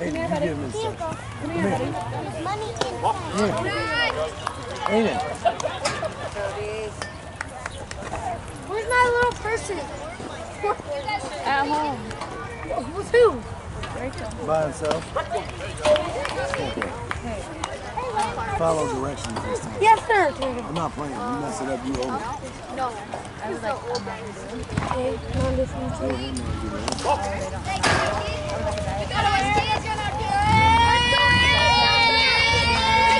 Aiden, you give him his stuff. Come here, buddy. Money Aiden. Where's my little person? At home. With who? Rachel. By himself. Follow directions this time. Yes, sir. I'm not playing. You mess it up, you owe me. No. I was like, I'm not gonna do it. Okay, come on, this one Tell too. him not to do that. Let's see. Bag of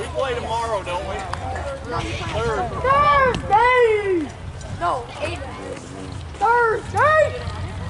we play tomorrow, don't we? Third. Thursday! No. Thursday!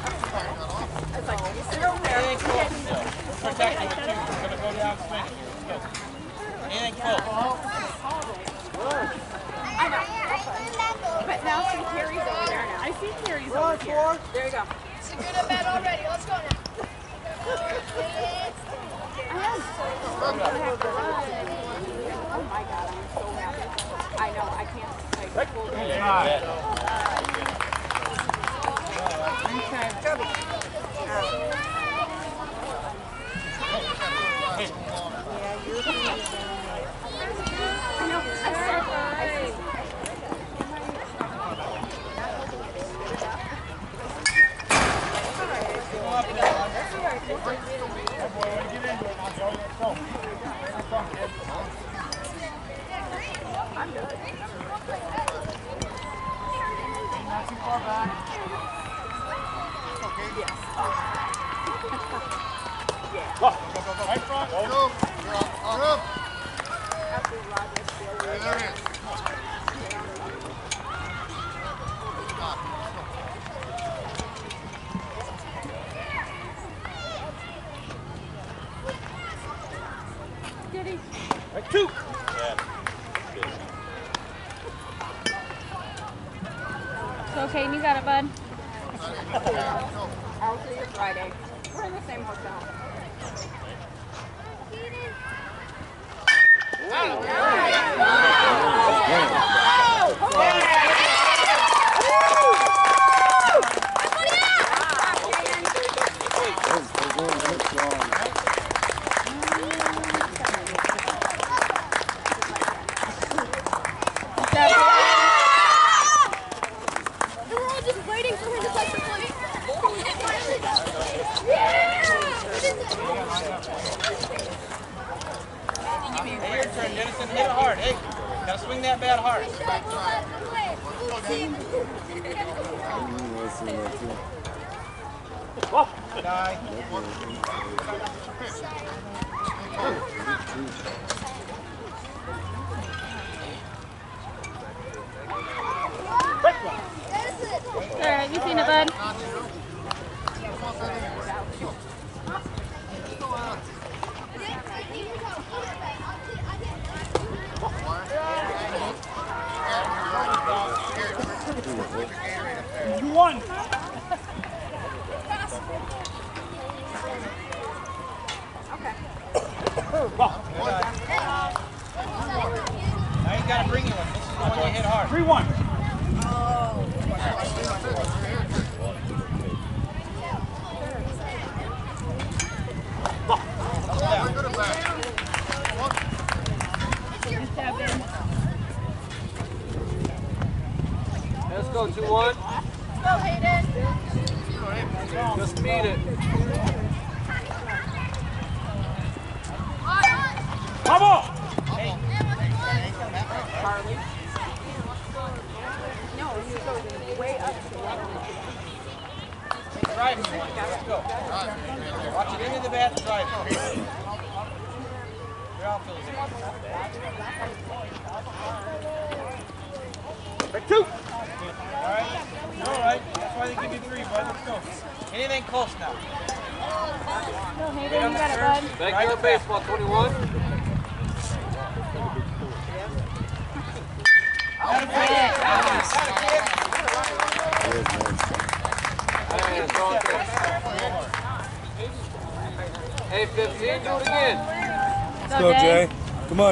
close. We're a hitter. Let's go. Put it in play. Hit hard. It ain't close. Let's go now. Win this match. Come on, man. Let's go now, Come on, gonna bring you one right here that you can poke out there. Let's go. It ain't close. Come on. Go ahead, man. It ain't close still. We're protecting with two. We're gonna go down swinging here. Let's go. It ain't close. But now see Carrie's over there now. I see Carrie's over here. There you go. It's a good bet already. Let's go now. Oh my god, I'm so happy. I know, I can't like hold it. Right front. Right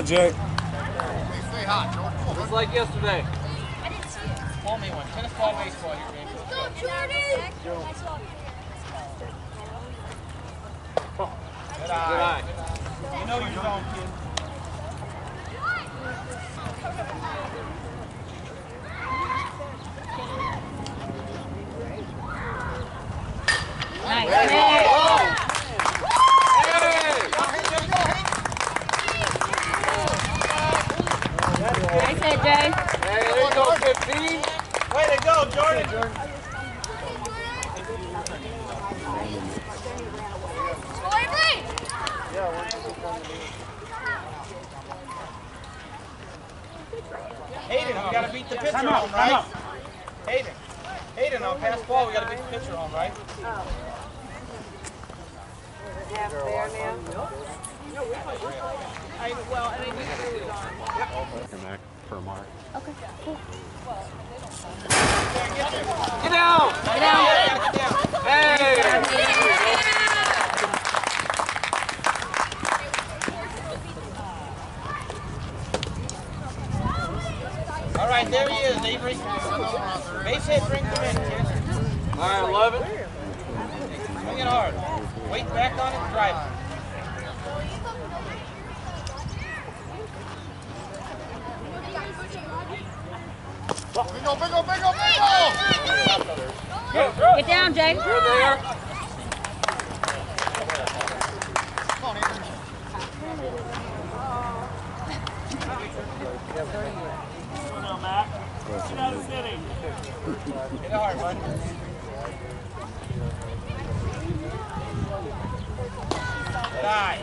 Come on, Jay. Just like yesterday. Pull me one. Tennis ball, baseball here, baby. Go, Jordan. Good Good eye. eye. You know your zone, kid. Hey! Nice hit, Jay. Hey, there you go, 15. Way to go, Jordan. Go, Avery. Hayden, we gotta beat the pitcher home, right? Hayden. Hayden, on pass ball, we gotta beat the pitcher home, right? Half there now. I, well, and I knew it was on. per mark. Get down! Get down. Yeah, get down. Hey! All right, there he is, Avery. Base hit brings him in, kid. All right, 11. Hard. Weight back on it drive it. Get down. You're there. Hit it hard, bud. Good eye.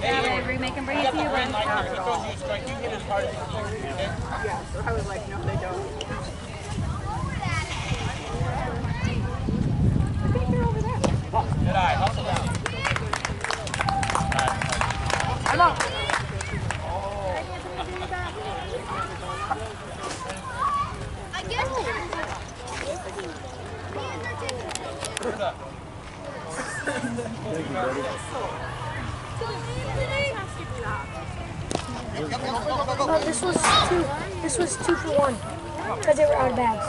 Hey, Avery, make him bring you it got to the you, green light bud. here. He throws you strike. You hit as hard as you can. Okay? Yeah, I was like, no, they don't. I think they're over there. Good eye. Hustle down. I guess. Good up. This was two. This was two for one because they were out of bags.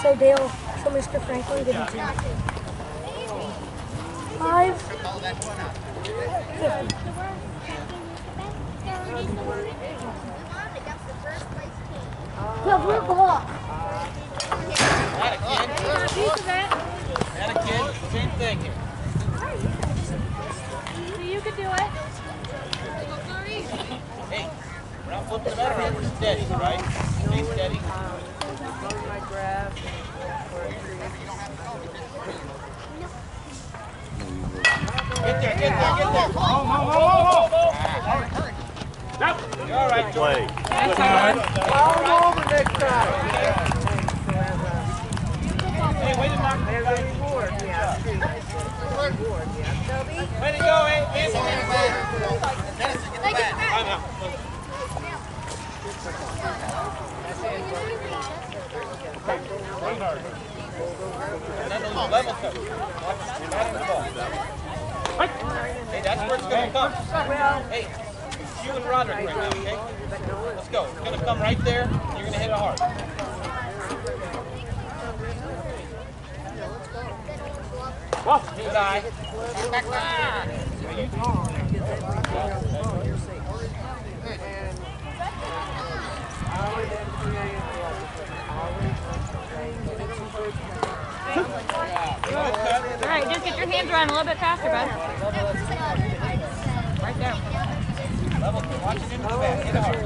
So Dale, so Mr. Franklin did it. Five. Fifty. Blue ball. That a kid. That a kid. Same thing here. You could do it. Hey, flipping the bat around. We're steady, right? Stay steady. Get there, get there, get there. You're all right, Jordan. Hey, way to knock the guy. Way to go, eh? Time out. Hey, that's where it's going to come. Hey, it's you and Roderick right now, okay? Let's go. It's going to come right there. You're going to hit it hard. Good eye. Always creative. Always your hands around a little bit faster, bud. Right there. Level, watch it into the back. Get hard.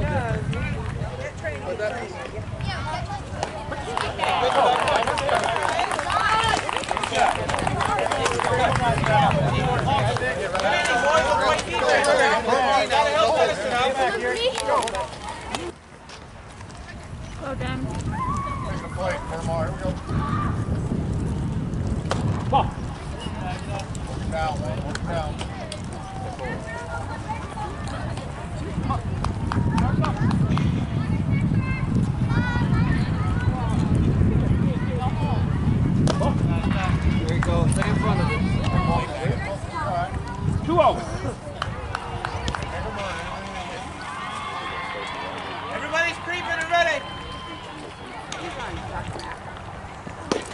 Go, Dan. Play, Marmar. Here we go. Two over. Everybody's creeping and ready.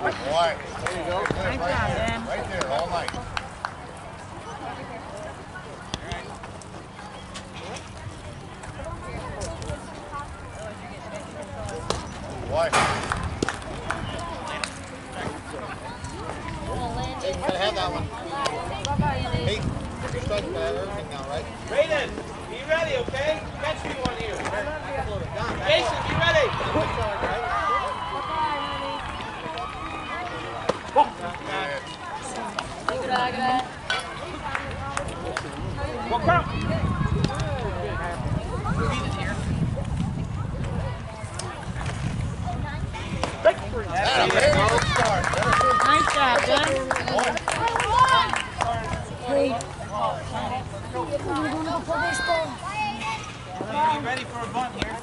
Right. There you go. Nice job, Dan. Right there, all night. Why? Hey, you gotta have that one. Hey, you're starting to have everything now, right? Raiden, be ready, okay? Catch me one here. Jason, be ready. Nice job, Dan. Wait. We're going to go play baseball. Be ready for a bunt here.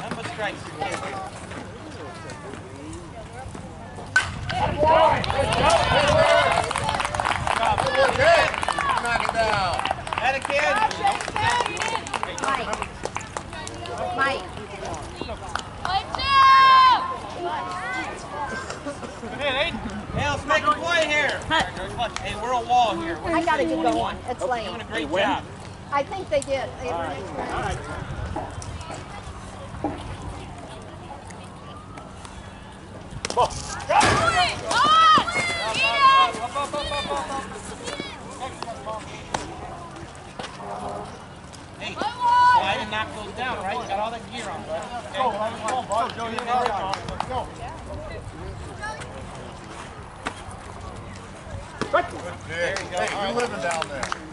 Number strikes. Okay. Knock it down. Add a kid. Mike. Hey, let's make a play here. Hey, we're a wall here. We're I gotta get going. It's doing late. a great job. I think they did. They were- Hey, slide and knock those down, right? You got all that gear on, bud. Okay. Good dig. Hey, you living down there.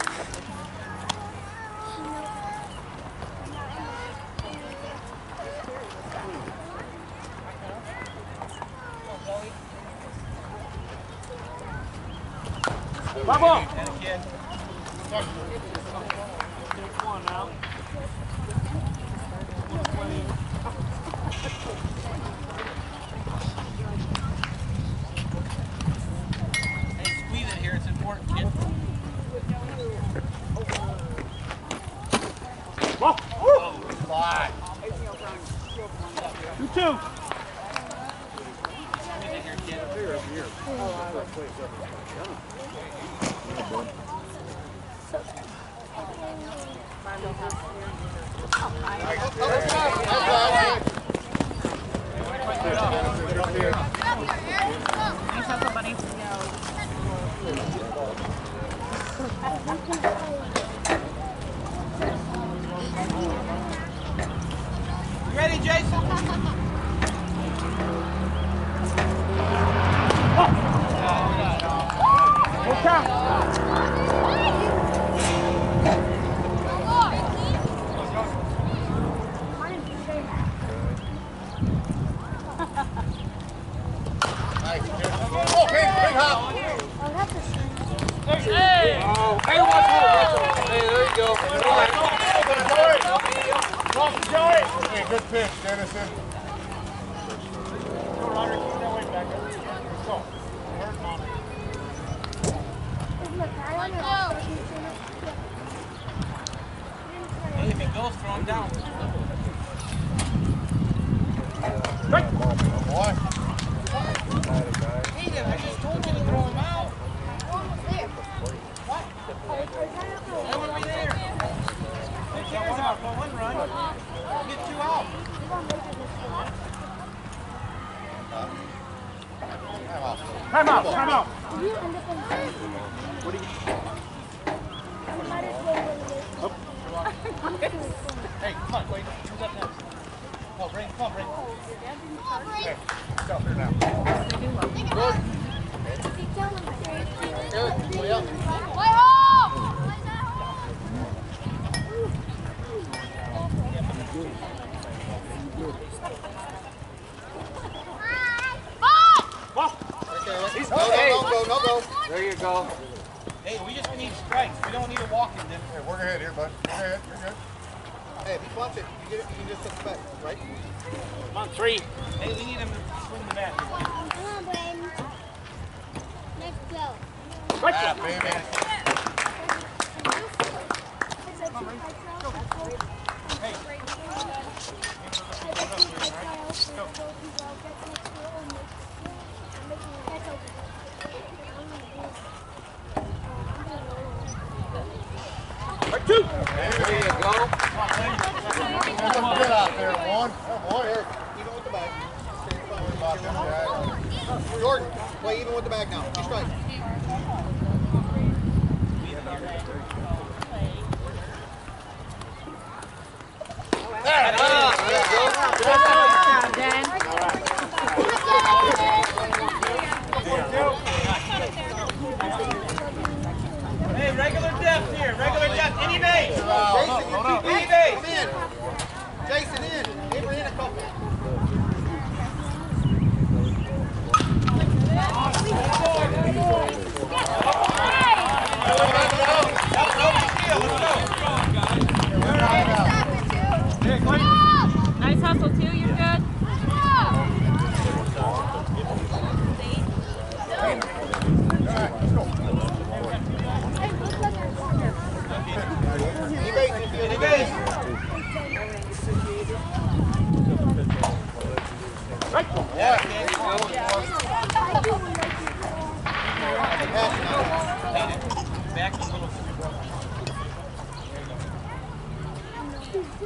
Time out, time out. Up in You. Hey, come on, wait. Who's up next? Oh, bring, come on, bring. Hey, stop here now. Eric, way up. Play home! Ball! Okay, no, no, no, go, no, go. There you go. Hey, we just need strikes. We don't need a walking. Then Hey, work ahead here, bud. Work ahead, you're good. Hey, if you watch it, you get it, you can just expect, right? Come on, three. Hey, we need him to swing the bat. Come on, Braden. Let's go. Ah, baby. Right, two. There you go. Look good out there, one. Oh, boy. Eric, even with the bag. Stay in front. About them guys. Jordan, play even with the bag now. Two strikes. Hey, regular depth here. Regular depth. Any base. Jason, you're too Any deep. base. Come in. Jason, in. Avery, in a couple. Nice hustle too. You're good. Any base, if you Any base. Back a little. Hey,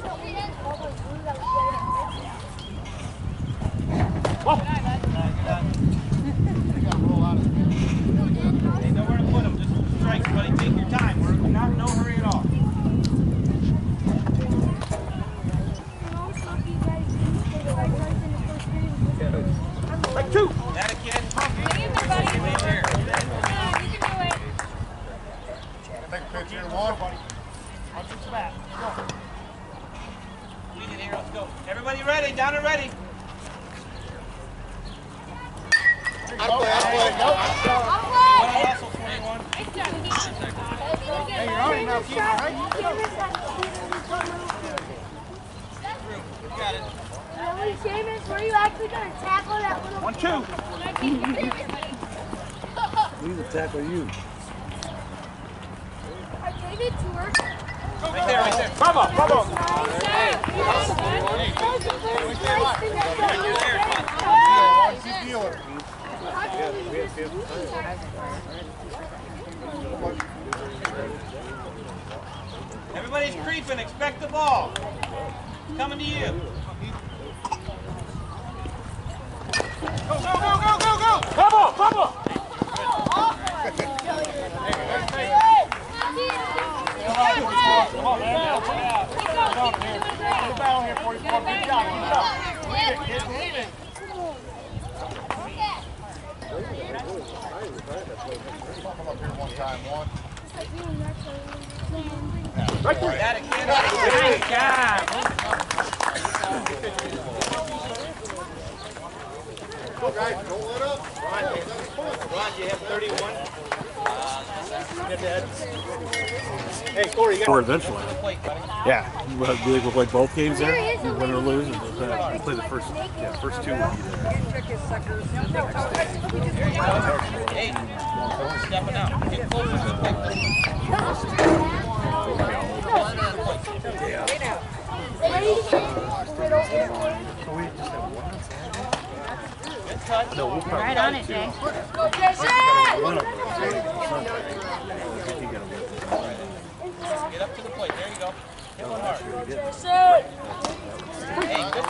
play both games there. Win or lose. And we'll play- play the first, yeah, first two.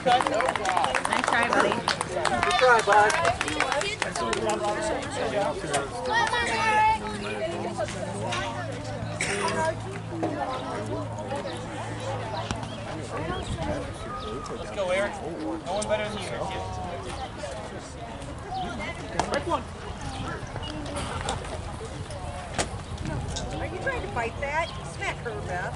nice try, buddy. Good try, bud. Let's go, Eric. No one better than you, Eric. One trying to fight that. Smack her, Beth.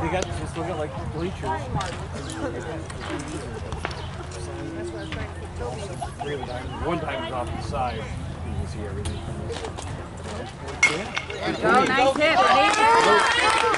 They got just look at like bleachers. One time off the side, you can see everything from this. Oh, nice hit, buddy.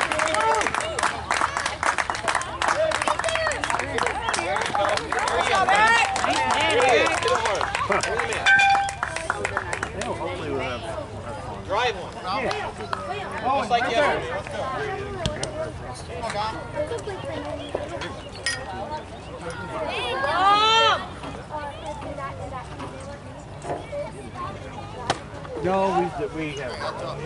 We have.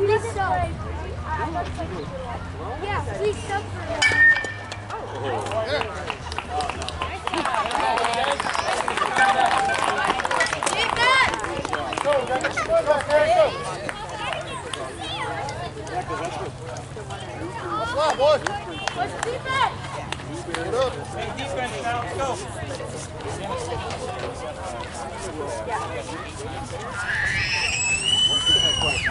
Please stop. Yeah, please stop for that. Oh, yeah. Go, go, go, go, go. Yeah, because that's what. That's loud, boys. What's the defense? Speed it up. Hey, defense now. Let's go. Yeah. Griffin.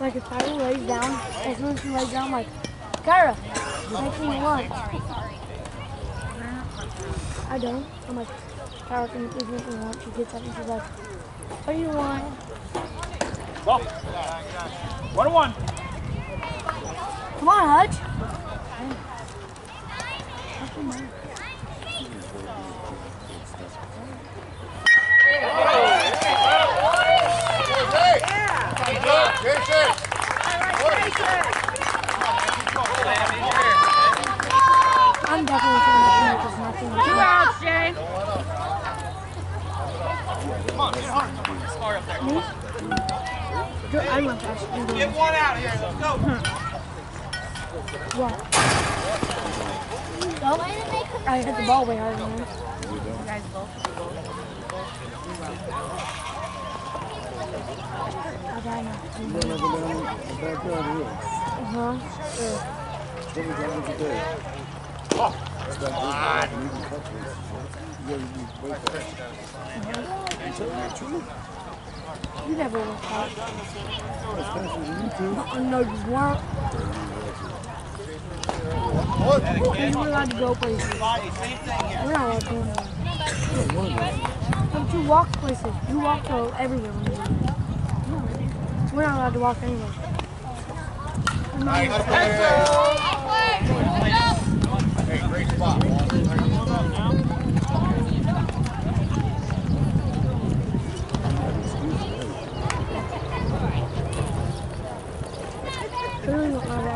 like if Kyra lays down, as soon as she lays down, like, Kyra, make me lunch. I don't. I'm like, Kyra, can you please make me lunch? She gets up and she's like, what do you want? Well, one to one. Come on, Hutch. Hey! Good job, Jason! I'm definitely trying to make this nothing. Two outs, Shane. Go- I went fast. Get one out here. Let's go. What? Nope. I hit the ball way harder than him. I know. Uh-huh. Sure. You never worked out. Uh-uh, no, you weren't. You were allowed to go places. Body, same thing here. We're not allowed to go anywhere. Don't you walk places? You walk to everywhere when you leave. We're not allowed to walk anywhere. Nice play. Hey, great spot. Clearly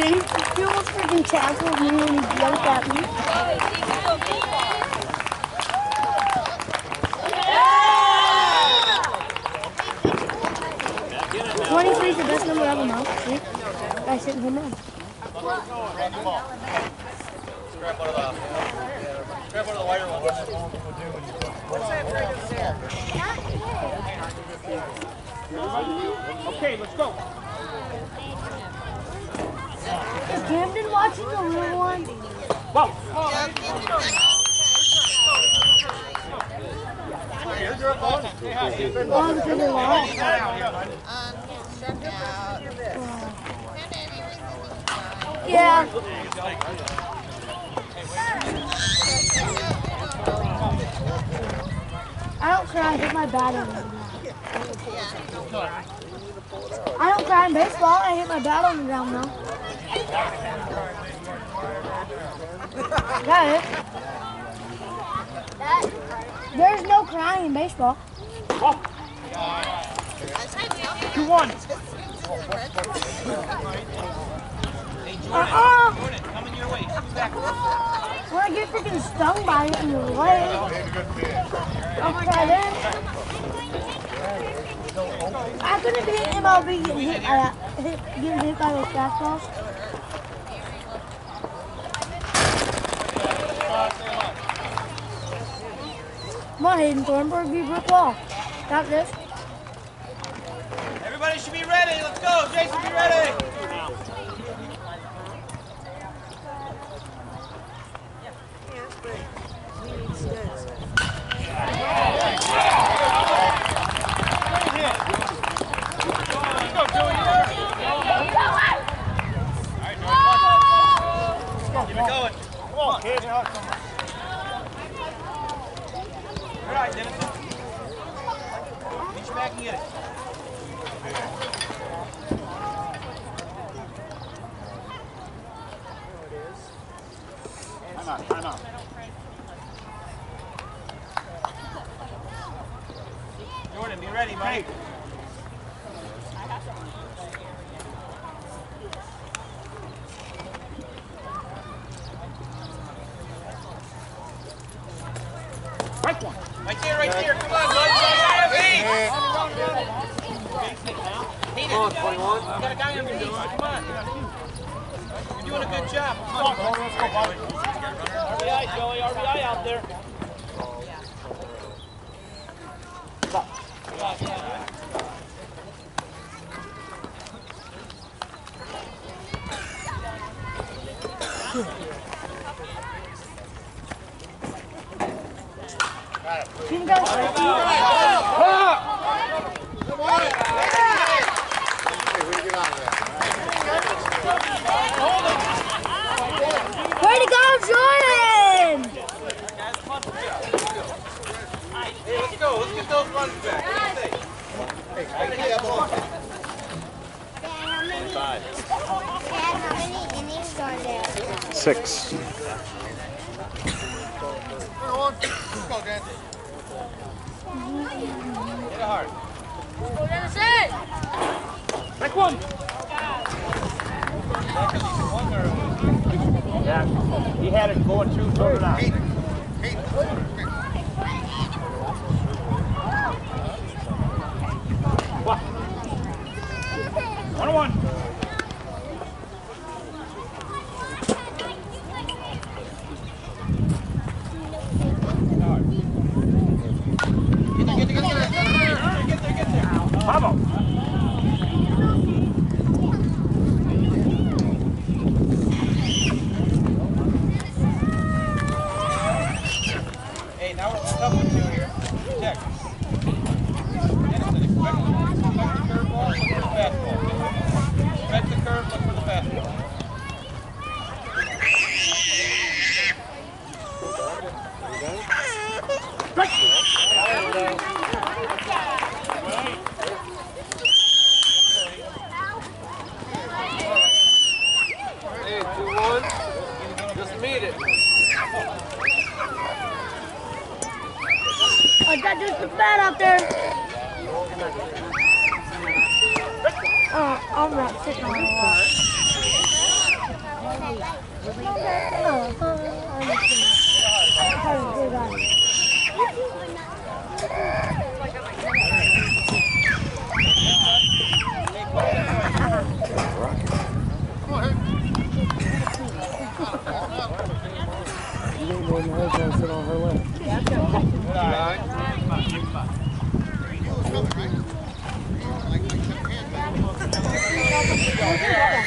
game, he almost freaking tackled me when he jumped at me. Twenty-three is the best number ever, Mom. See? Guys hitting home run. The, ones. Okay, let's go. Is Camden watching the real one? Whoa. Because they lost. Yeah. I don't cry, I hit my bat on the ground. I don't cry in baseball, I hit my bat on the ground though. Got it. There's no crying in baseball. Two one. Uh-uh. Jordan, coming your way. Shoot back. When I get freaking stung by it in the leg, cry then. I couldn't be in MLB getting hit that, uh, hit, getting hit by those fastballs. Come on, Hayden Thornburg, be brick wall. Got this. Everybody should be ready. Let's go. Jason, be ready. on, 21. You got a guy on. Come on. You're doing a good job. Come on. RBI, Joey. RBI out there. Yeah.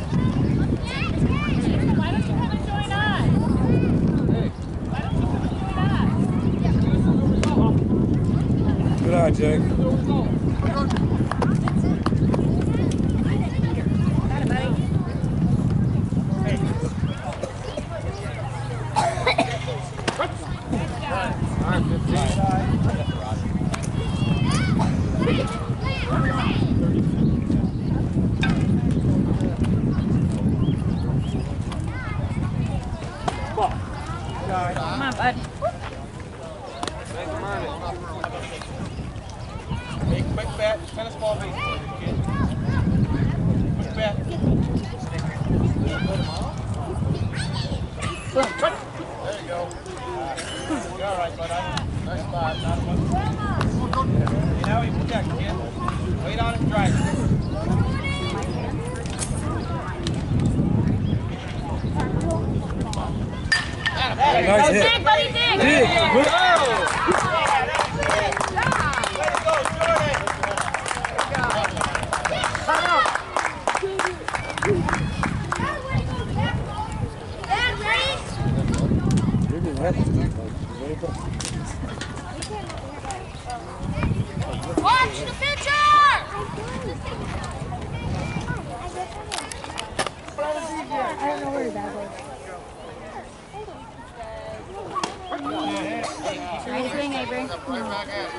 Maciek. Avery. Right back at it.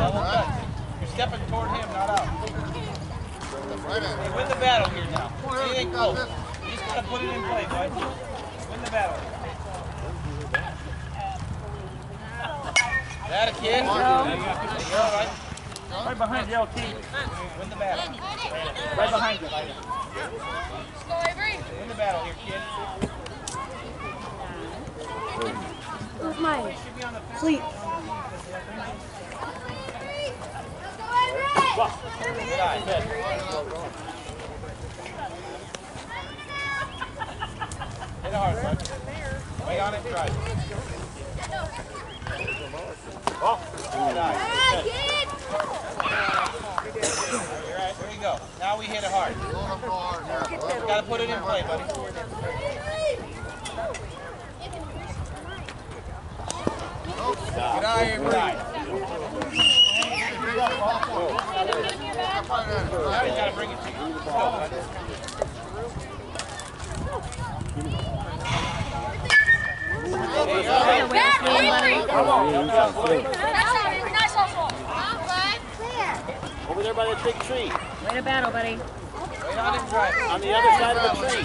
Level. You're stepping toward him, not out. Right Hey, win the battle here now. Anything close. You just gotta put it in play, bud. Win the battle. That a kid. There you go, right? Right behind you, LT. Win the battle. Right behind you. Win the battle here, kid. Where's my cleat? Good eye. Hit hard, bud. Way on it, drive. Oh, good eye. You're right, there you go. Now we hit it hard. Gotta put it in play, buddy. Go. Over there by that big tree. Win a battle, buddy. Wait on. On the other side of the tree.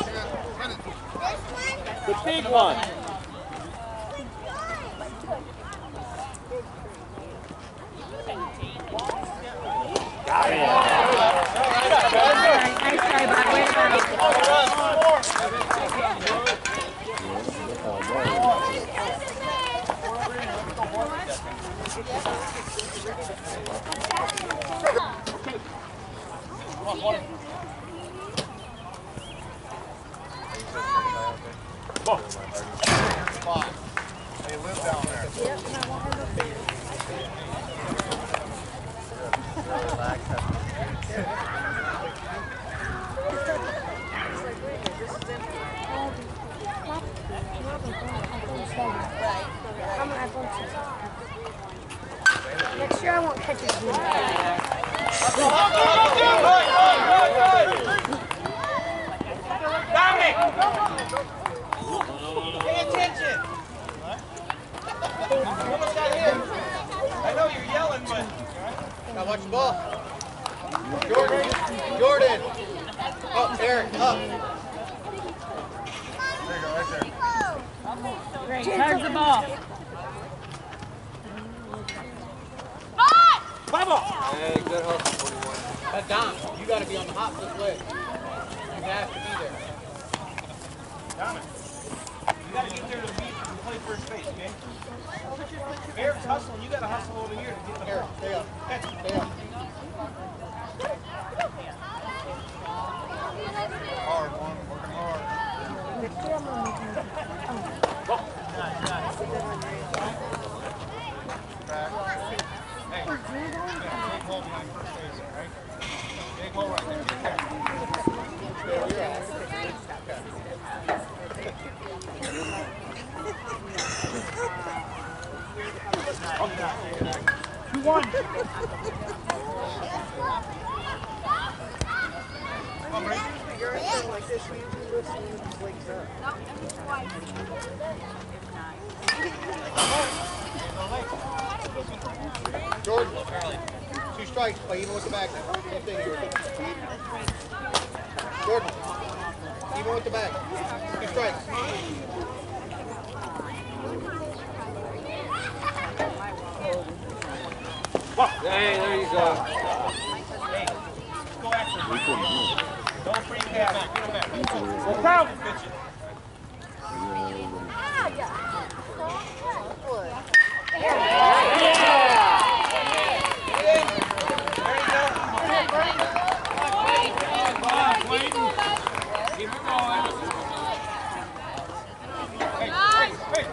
The big one. Nice try, bud. Win a battle. They live down there. I'm an iPhone 6. Next year I won't catch it. Dominic! Tags the ball. Jordan. Jordan. Oh, Eric, up. There you go, right there. Great. Charge the ball. Hey, good hustle, 41. But Dom, you gotta be on the hop this way. You have to be there. Dominic, you gotta get there to beat and play first base, okay? Eric's hustling, you gotta hustle over here to get the Eric, ball. stay up. Catch it. Stay up. Hard one, working hard. Back. Hey, big hole behind first base, all right? Big hole right there. Get there. Stay where you're at. Two one. Jordan, two strikes, play even with the back. Same thing here. Jordan, even with the back. Two strikes. Hey, there you go. Hey, go after him. Don't free pass. Get him back. Look out. Pitch it. Hey, hey, hey.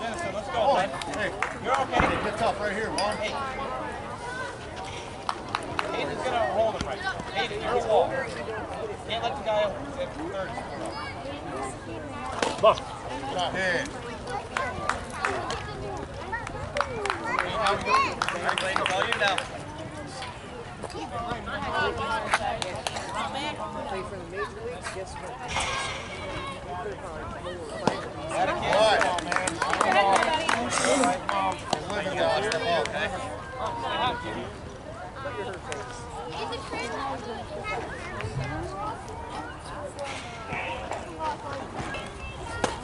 Dennison, let's go, bud. Hey, You're okay. get tough right here, Vaughn. Hayden's gonna hold him right now. Hayden, you're a wall. Can't let the guy at third. Look. Yeah. Ready, Clayton? Call you now. Play for the major leagues, guess what?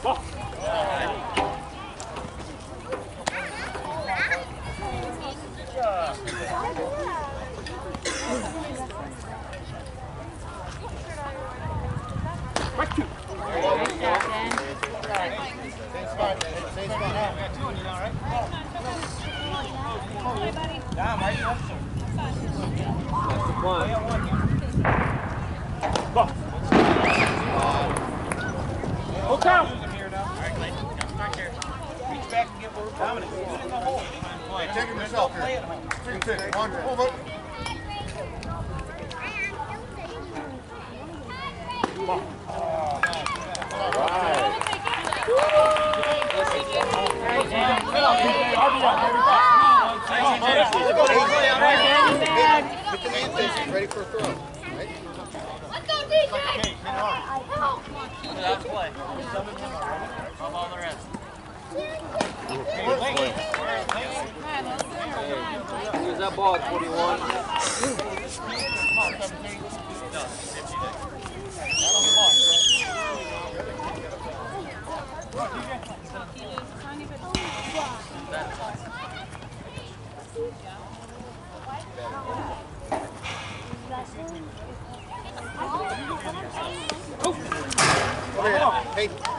Oh. Dom, are you up, sir? That's the one. Go count. Here now. All right, Clayton. Start here. Reach back and get where Dominic. Put it in the hole. Hey, take him yourself Play here. at home. Three, six, one, hold it. Put the man ball, 21. Over here. Hey. That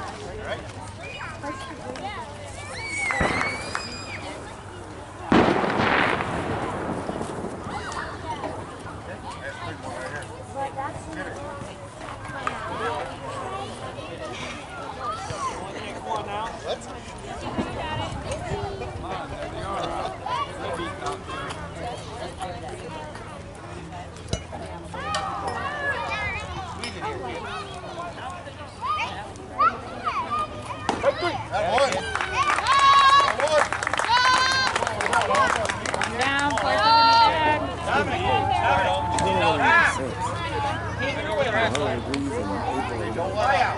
100. Don't Don't let out.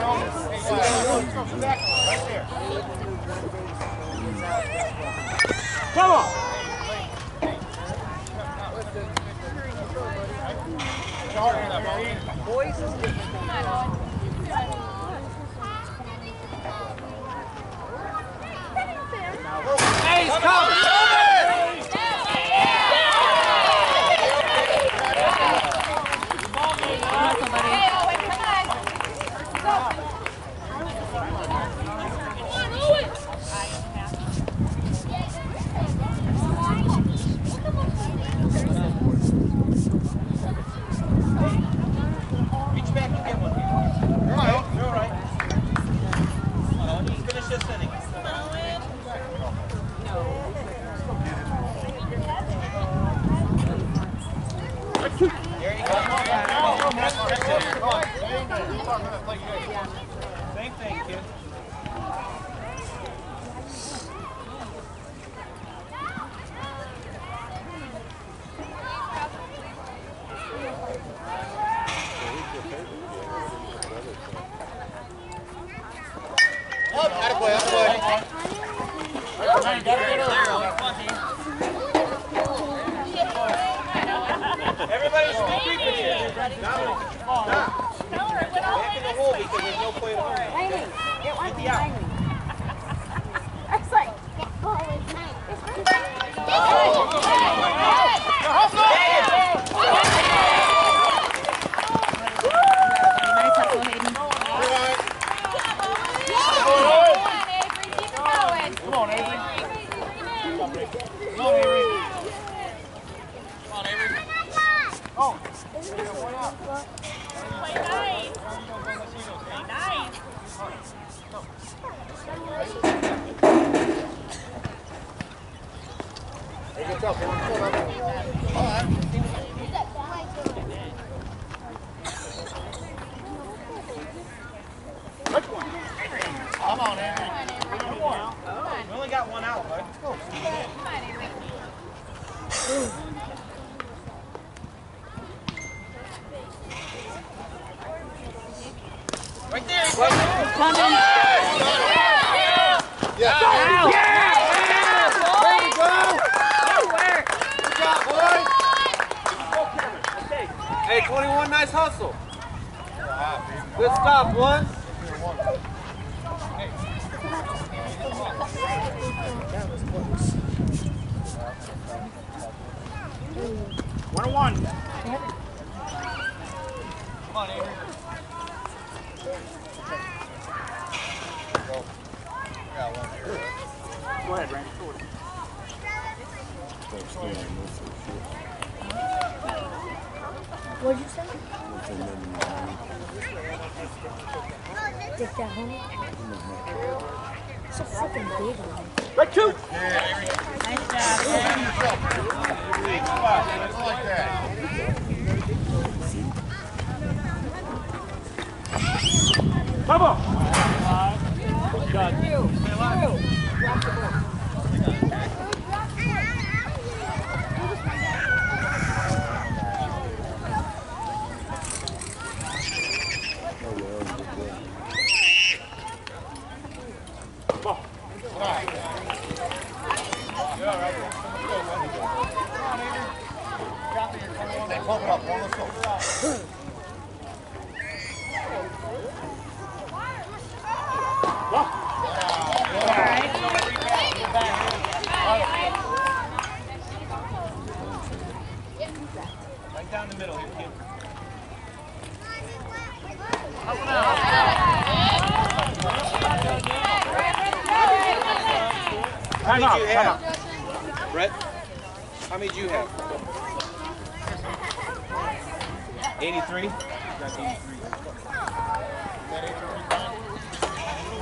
Don't. Come on! Boys is different. coming. Hey, 21, nice hustle. Good stop, one. One on one. Come on, Avery. Go ahead, Randy. Forward. What'd you say? Take that home. It's a freaking big one. Right two. Just like that. Come on. Hey, pump it up, one, let's go. Right down the middle here, kid. How Time many out. do you Time out. have? Brett? How many do you have? 83? Got 83.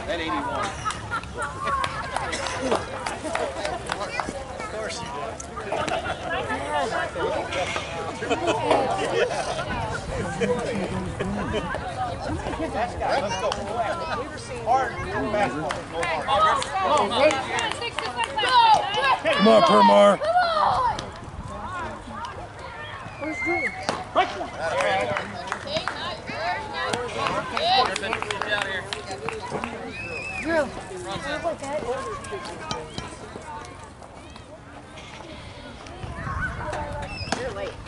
That 81. Let's go. Hard. Basketball. Go hard. Come on, Per Mar. Where's Drew? Right one.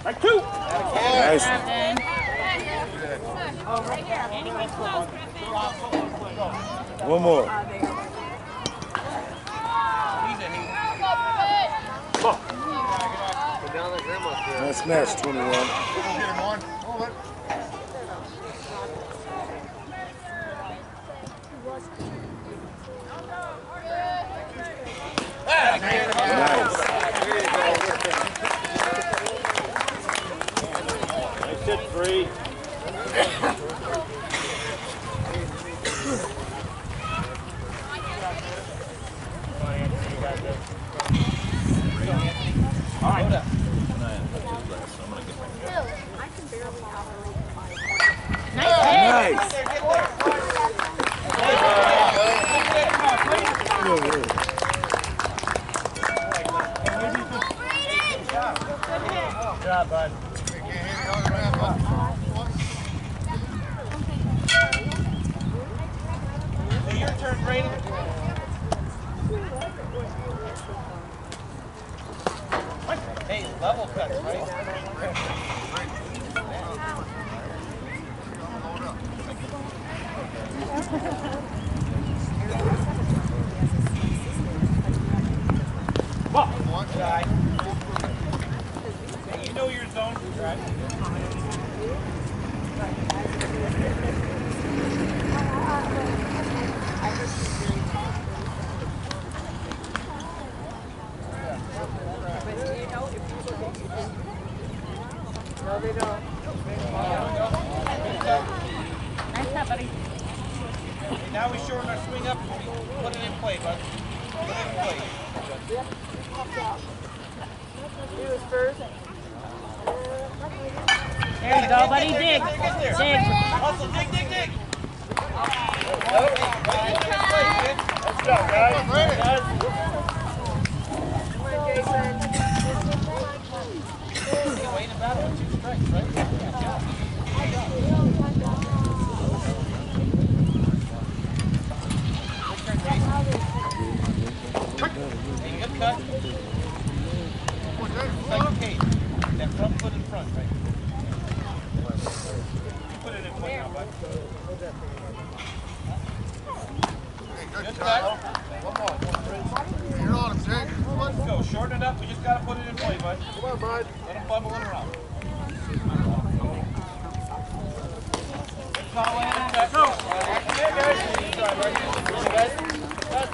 Right two. Nice. One more. Nice match, 21. Get him on. Hold it. Three. All right. Nice. Good job, bud. Hey, your turn, Brady. Hey, level cuts, right? One guy. Hey, you know your zone, right? Hey, now we shorten our swing up. Put it in play, bud. Put it in play. There you go, buddy. Dig. Get there. Dig. Hustle, dig, dig, dig. Right in play, kid. Let's go, guys. Guys. Hey, Wayne, a battle with two strikes, right? Yeah. Hey, good cut. Second cage. That front foot in front, right? Put it in point now, bud. Hey, good job. One more. You're on him, Jake. Let's go. Shorten it up. We just got to put it in play, bud. Come on, bud. Let him fumble it around. Back. Go. Let's go. Up.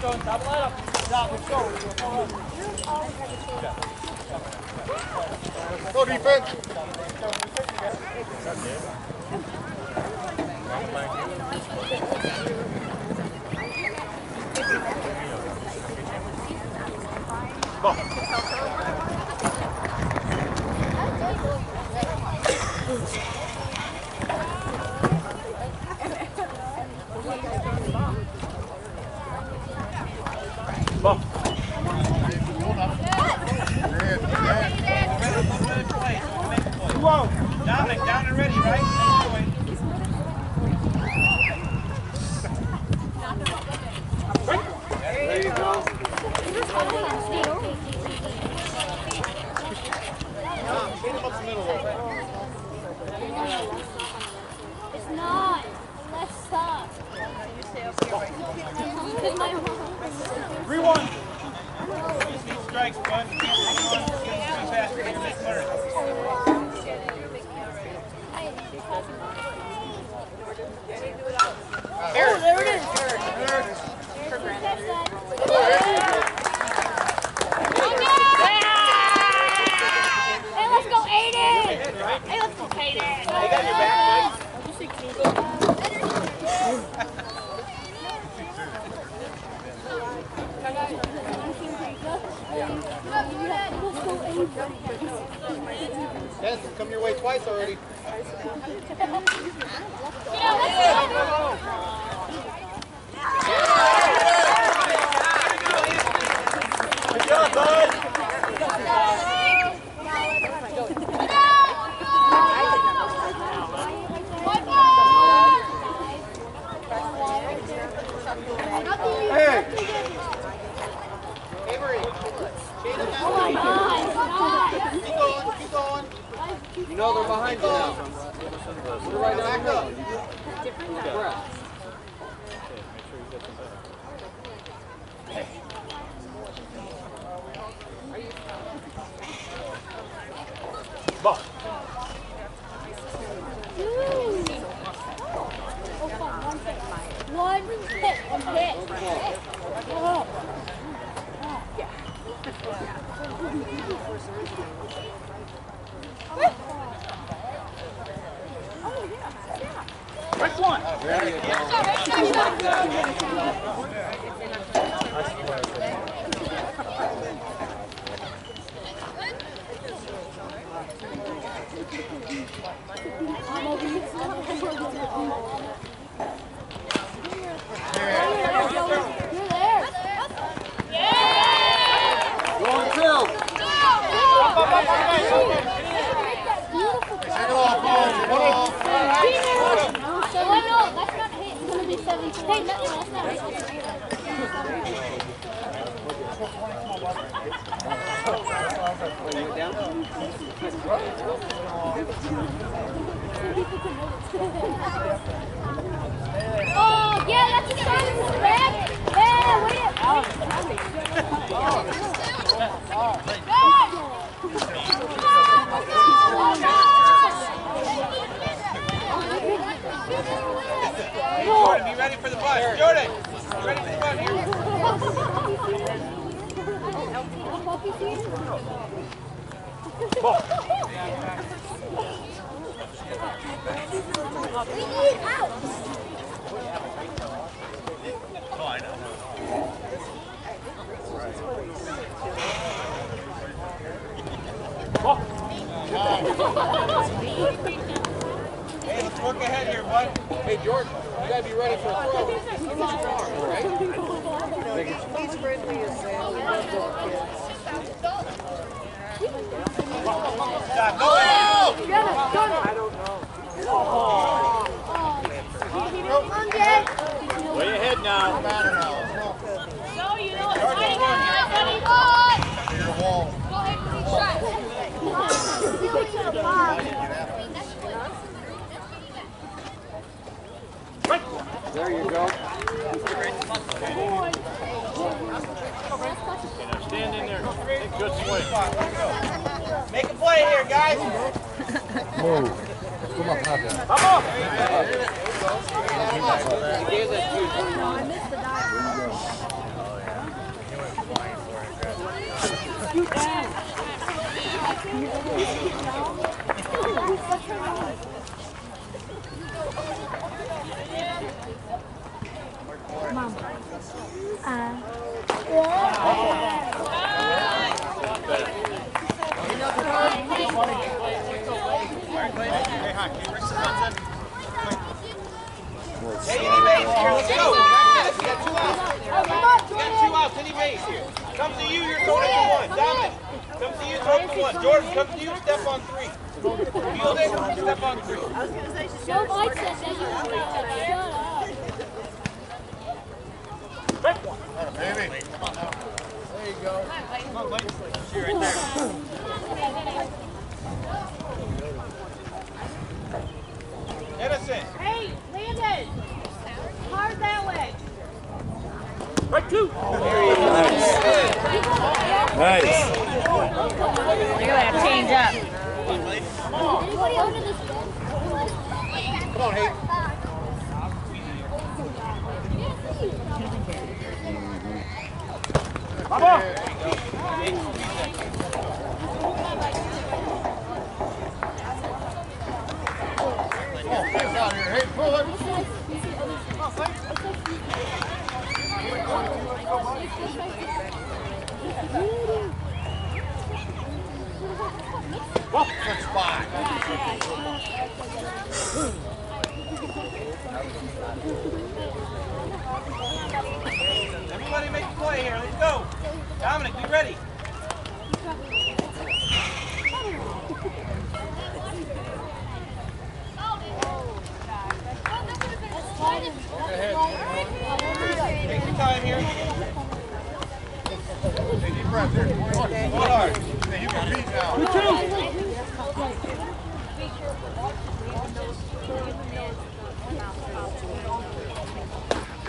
Stop. Let's go. Go defense. They're now. Put it right down. up. Correct. Ball. One hit, one hit. Oh. oh. First Thank you. Oh, yeah, that's a sign of respect. Yeah, wait it. Jordan, be ready for the bus. Jordan, be ready for the bus. We need out. Hey, let's work ahead here, bud. Hey, Jordan, gotta be ready for a throw. He's friendly as hell. He loves little kids. Stop. Go. I don't know. Jay. Way ahead now.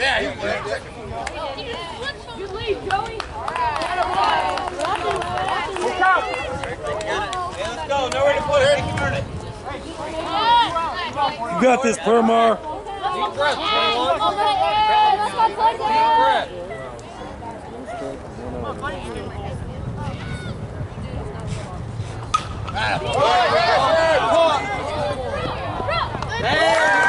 Yeah, you win. You lead, Joey. You out. Hey, let's go. Nowhere to put it. They can earn it. You got this, Per Mar. Deep breath, 21. Over the air. Let's go play there. Deep breath. Ah, boy, boy, boy, boy. There!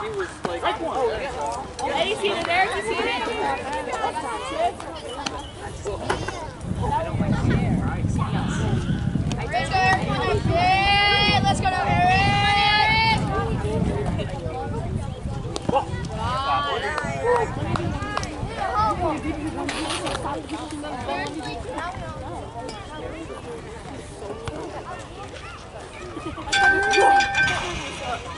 She was like, I want it. Eddie's seen it, Eric, you seen it? That's not it. I don't like to share. Let's go, to on our bed.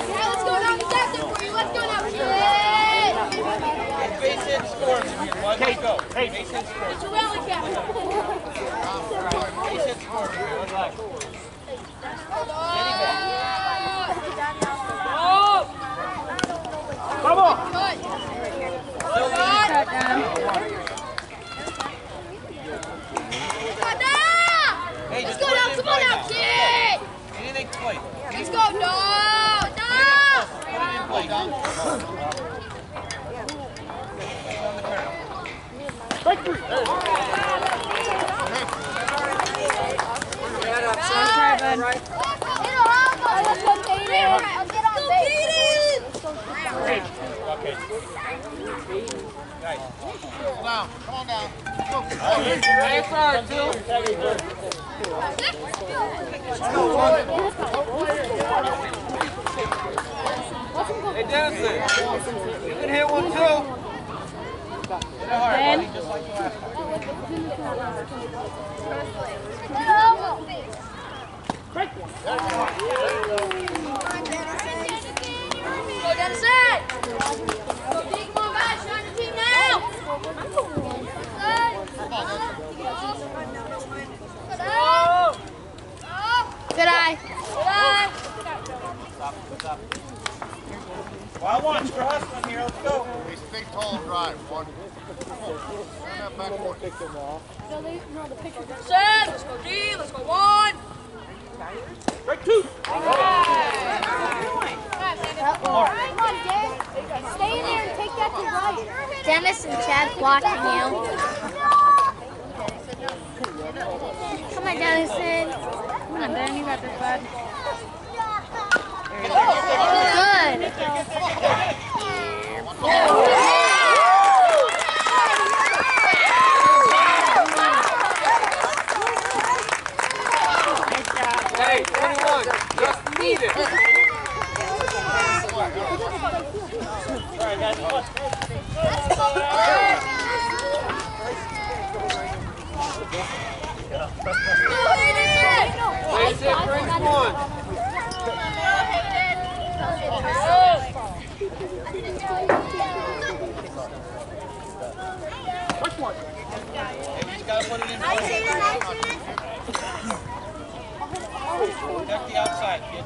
Let's go now, kid. Base hit scores in here, bud. Let's go. Base hit scores. It's. Base hit scores in here. Let's go. Come on. Hey, Let's go now. Come on now, kid. Anything play. Let's go. No. No. Put it in play. On the turn. Strike three. Okay. Nice. Come down, come on down. Go. Hey, Dennison. You can hit one too. Hit it hard, buddy, just like the last time. Go down the side. Go big, come on, guys. Shine the team now. Good eye. Good eye. Wild ones, we're hustling here. Let's go. Hey, stay tall and drive. One. Come on. Set. Let's go D. Let's go one. Strike two. Stay in there and take that to right. Dennis and Chad blocking you. Come on, Dennison. Come on, Ben. You got this, bud. Good. Hey, 21, just need it. Alright, one. Hey, we just gotta put it in. 19 and 19. Deck the outside, kid.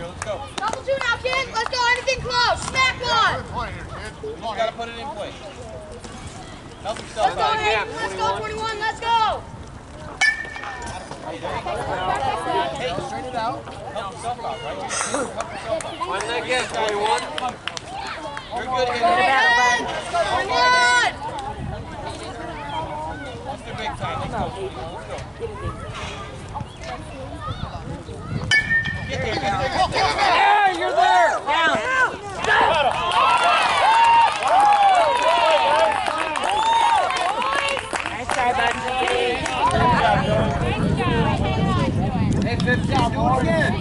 Let's go. Double two. Let's go. 21. Let's go. Hey, straighten it out. Help yourself out, right? Help yourself out. One leg in, 21. You're good, Hayden. Let's go, 21. That's the big time. Let's go. Let's go. Get there, get. Yeah, you're there. Hey, 15, do it again.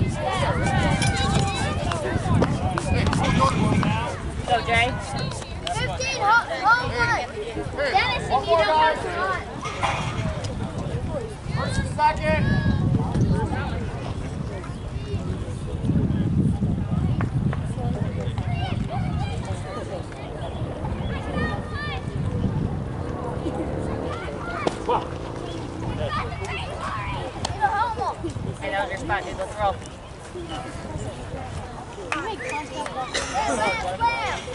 Go, Jay. 15. Hold, hold one. Dennis, you need to. First and second. I know your spot, dude. Let's roll.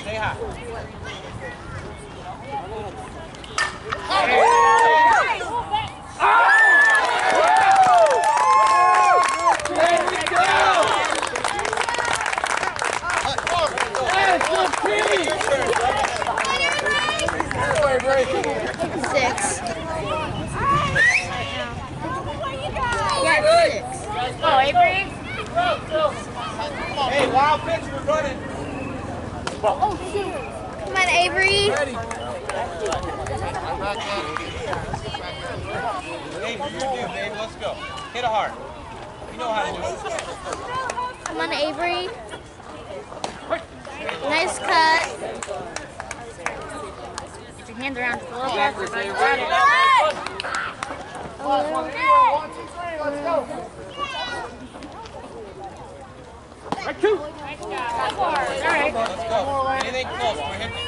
Stay high. Six. Yeah, six. Oh, Avery. Hey, wild pitch, we're running. Oh, Come on, Avery. Back at it. Hey, you're babe. Let's go. Hit it hard. You know how to do it. Come on, Avery. Nice cut. Get your hands around just a little bit. Say ready. One, two, three, let's go. Right, two. Let's go. Anything close. We're hitting.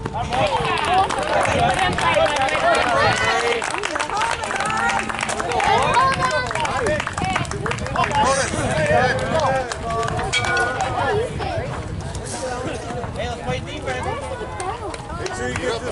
let's play defense. Make sure you get this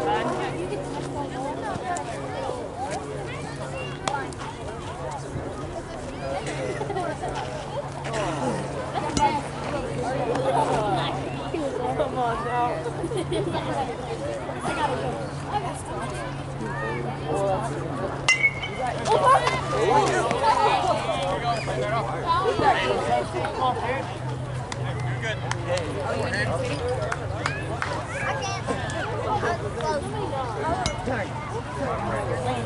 Brian. Getting it off, yes. I can barely I know. Work ahead here, kid. Work ahead. Ready up there. One Hayden. Come on, Hayden.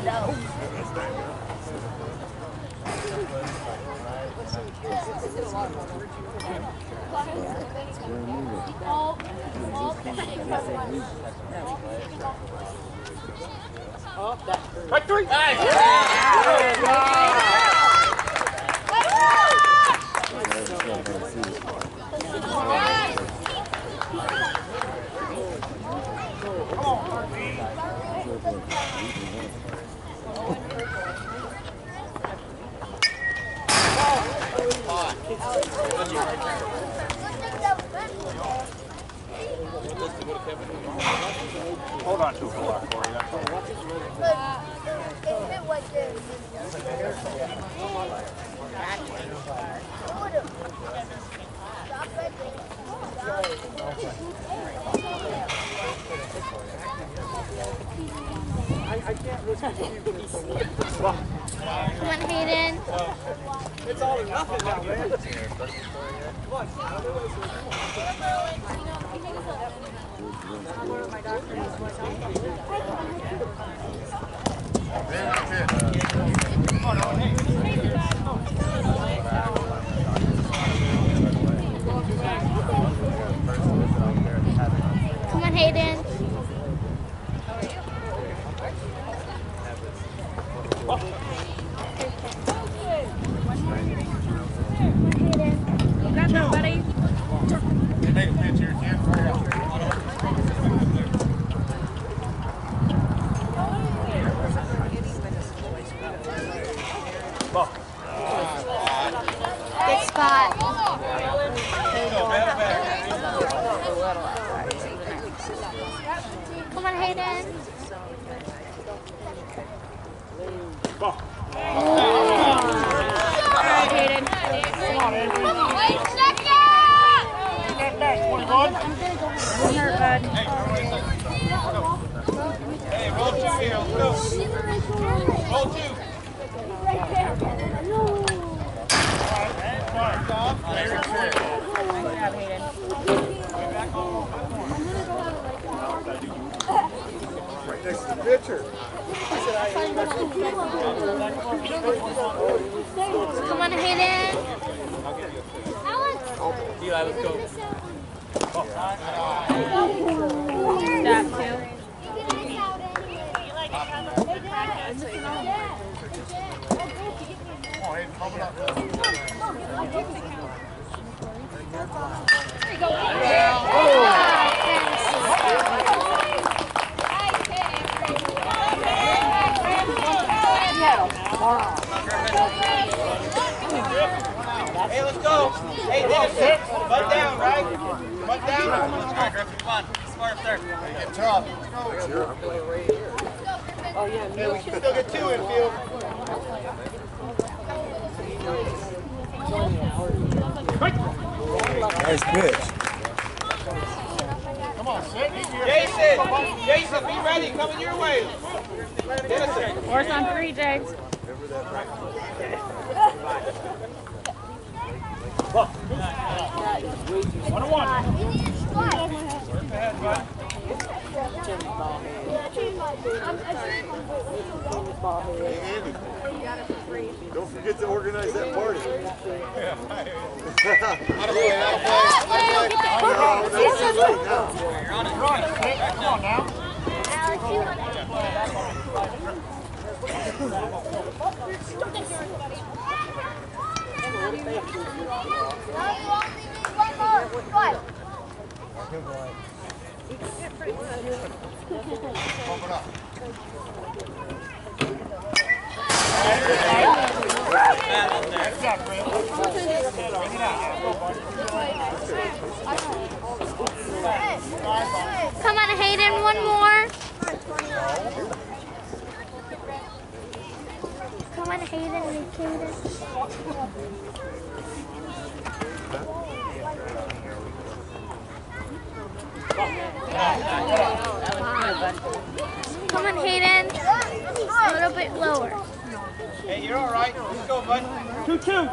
Right, Hold on to it a lot, Corey. That's all. Come on, Hayden. Hayden, that's it. Come on, Hayden. Hey, make a pitch here, kid. Hurry up. Good spot. Come on, Hayden. All right, Hayden. Come on, wait a second. Get back, 21. Hurt, bud. Hey, roll two here. Let's go. Roll two. Hayden's hit. Right next to the pitcher. Hayden. Alex. Eli, let's go. Stop, two. Come on, Hayden, pump it up. Hey, let's go. Hey, Dennis, butt down, right? Butt down. Let's go, Griffin. Come on. Smart up there. Get tough. Let's go. Hey, we can still get two in field. Nice pitch. Come on, sit. Jason, Jason, be ready. Coming your way. Dennis, Horse on three, Jags. One to one. Don't forget to organize that party. Run, sit. On it up. That's up, Chris. Bring it out. Go, buddy. Come on, Hayden, one more. Come on, Hayden, Hayden. Come on, Hayden. A little bit lower. hey, you're all right. Let's go, bud. Two, two.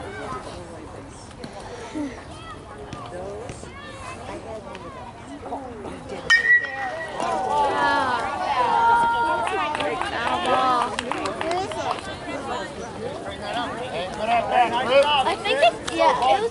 Hey, good at that, Chris. I think it's, yeah, it was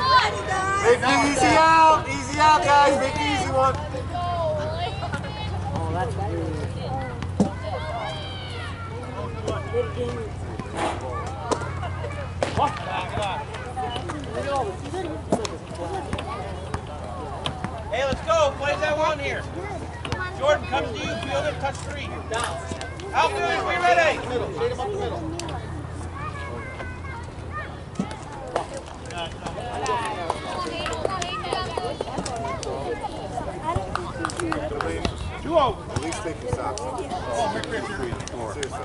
Make it easy out. Easy out, guys. Make it easy one. Oh, that's weird. Hey, let's go. Plays that one here. Jordan comes to you. Field it. Touch three. Down. Outfielders, be ready. Middle. Shade him up the middle. Over. At least take your socks off. Oh, Rick, Rick, here. Seriously.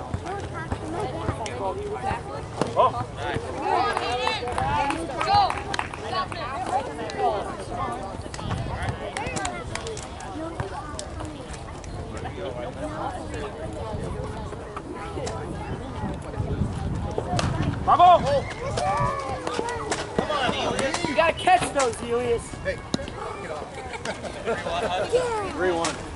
Bravo. Come on, Elias. You gotta catch those, Elias. Hey, Three one.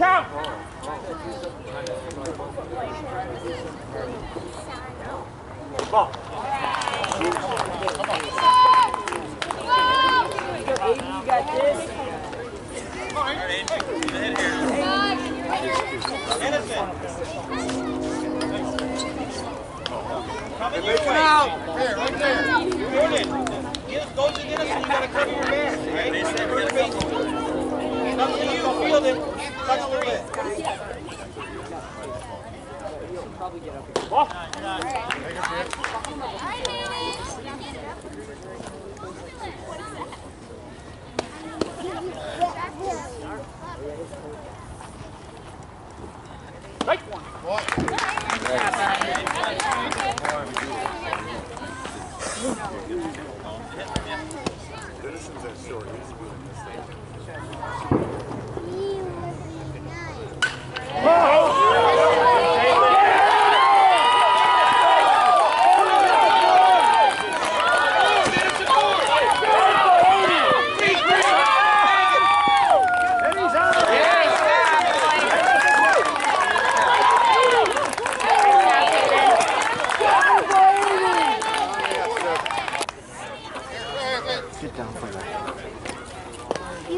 count. Ball. All right, Aiden. Get you gotta cover your back, right? To you, field it, touch the rim. You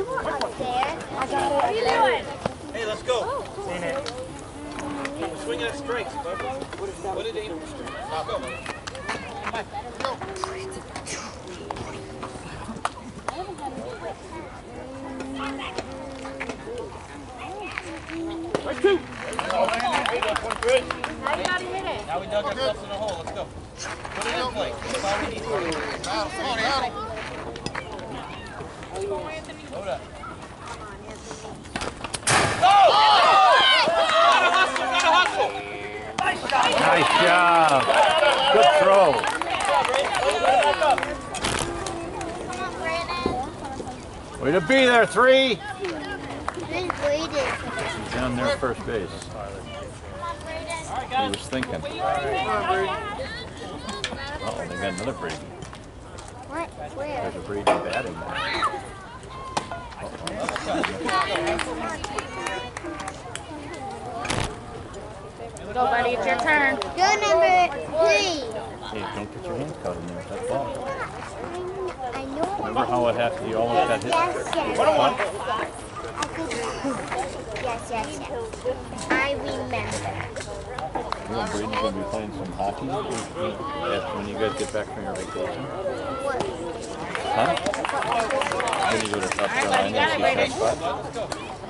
were up there. What are you doing? Hey, let's go. Swing at strikes, bud. What did they? Let's go. Now you gotta hit it. Now we dug ourselves in a hole, let's go. Put it in play, that's all we need. Battle, battle. Load up. Go! Gotta hustle, gotta hustle. Nice job. Good throw. Way to be there, three. Down there, first base. He was thinking. Oh, they got another Brady. What? Where? There's a Brady batting there. Go, buddy. It's your turn. Go number three. Hey, don't get your hand caught in there. That's ball. I know. Remember how it happened? You almost got hit. Yes, yes. One on one. I could. Yes, yes, yes. I remember. You know Brady's gonna be playing some hockey after when you guys get back from your vacation. Huh? When you go to South Carolina and see that spot?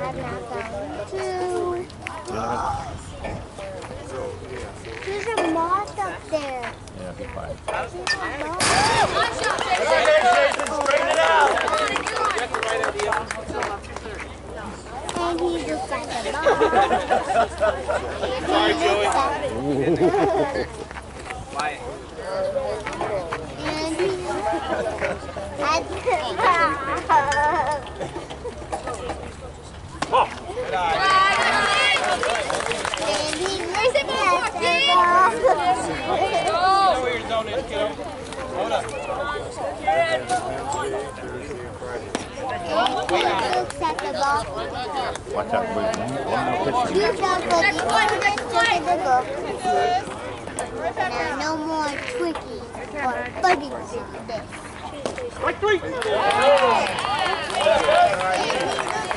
I'm not going to. There's a moth up there. Yeah, be. There's a moth. And he just got the moth. Sorry, Joey. And he had the And he missed the moth. Know where your zone is, kiddo. Load up. looks at the ball. Watch out, boys. One, more pitch. You don't go get the book. Now, no more Twinkies or Buggies in this.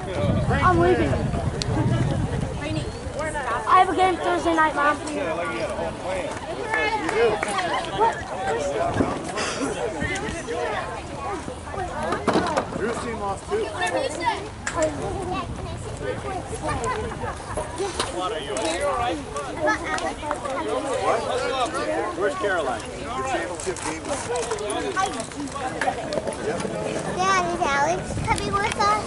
I'm leaving. I have a game Thursday night, Mom. Drew's team lost too. Where's Caroline? Dad, is Alex?